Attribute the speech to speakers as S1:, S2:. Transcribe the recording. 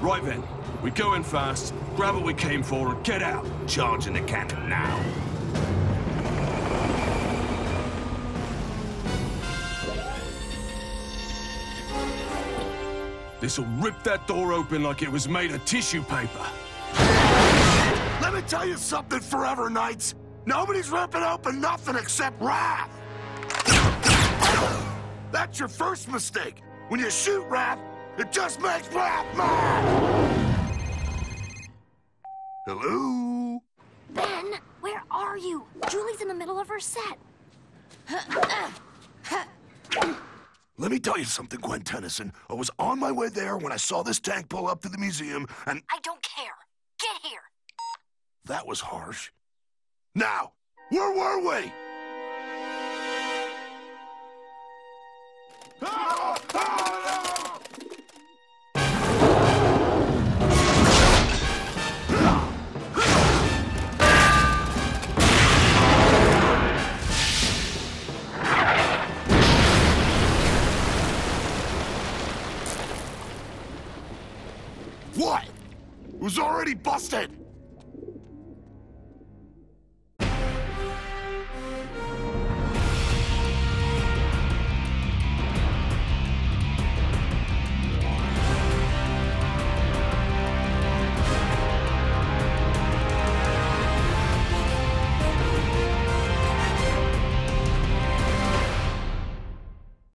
S1: Right then, we go in fast, grab what we came for, and get out.
S2: Charging the cannon now.
S1: This'll rip that door open like it was made of tissue paper.
S2: Let me tell you something, Forever Knights. Nobody's ripping open nothing except Rath. That's your first mistake. When you shoot Rath, it just makes Rath mad. Hello?
S3: Ben, where are you? Julie's in the middle of her set.
S2: Let me tell you something, Gwen Tennyson. I was on my way there when I saw this tank pull up to the museum, and
S3: I don't care. Get here.
S2: that was harsh. Now, where were we? What? It was already busted.